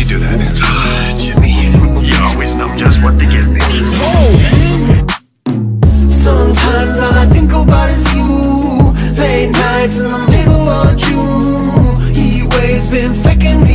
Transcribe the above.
me do that. Jimmy, you always know just what to get me. Sometimes all I think about is you Late nights in the middle of June He always been faking me